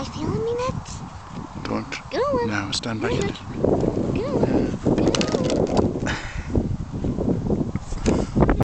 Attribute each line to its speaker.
Speaker 1: Are you feeling me, Nets?
Speaker 2: Don't.
Speaker 1: Go on.
Speaker 2: Now stand back